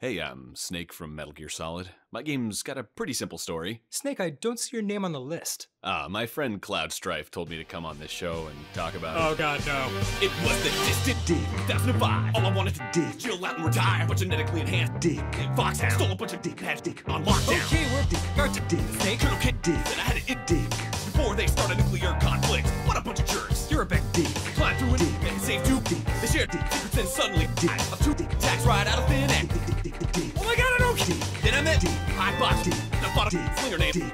Hey, I'm Snake from Metal Gear Solid. My game's got a pretty simple story. Snake, I don't see your name on the list. Ah, my friend Cloud Strife told me to come on this show and talk about Oh it. god, no. It was the distant dick. 2005. All I wanted to do chill out and retire. But genetically enhanced dick. Fox Foxhound stole a bunch of dick. Had dick on lockdown. Okay, we're got to dick. Snake. Colonel Kid dick. Said I had it in dick. Before they started nuclear conflict. What a bunch of jerks. You're a big dick. Climbed through a it and saved two dick. They shared dick. Secrets and suddenly dick. A two dick attacks right out of thin air. Oh my god, I don't dick. Then I met dick. I bought dick. And I fought a slinger named dick.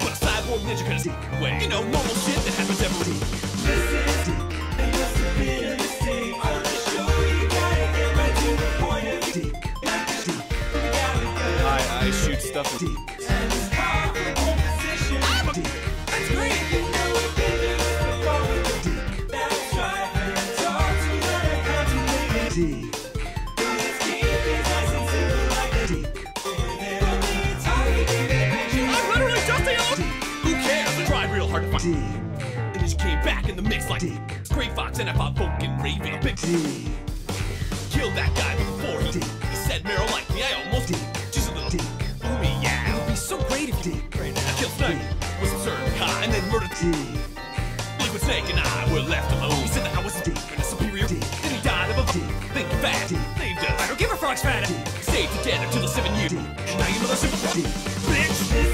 But a cyborg ninja could dick away. You know, normal shit that happens every week. This is it must have been a mistake. On the show, you gotta get right to the point of. I, I shoot stuff with dick. And then she came back in the mix like dick. Gray Fox and I fought Vulcan Raven. Big dick. Killed that guy before he dick. He said Meryl liked me. I almost dick. Just a little dick. Ooh me, yeah. It would be so great if you dick. Right now. I killed Snake. Was absurd high and then murdered dick. Liquid Snake and I were left alone. He said that I was a dick and a superior dick. Then he died of a dick. Think fast. Saved us. I don't give a frog's fat. Stayed together till the seven year. And now you know the simple dick. Bitch.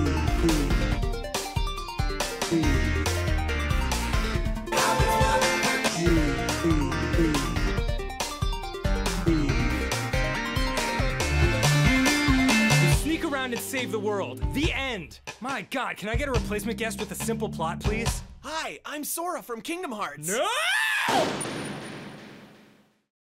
around and save the world. The end. My god, can I get a replacement guest with a simple plot, please? Hi, I'm Sora from Kingdom Hearts. No!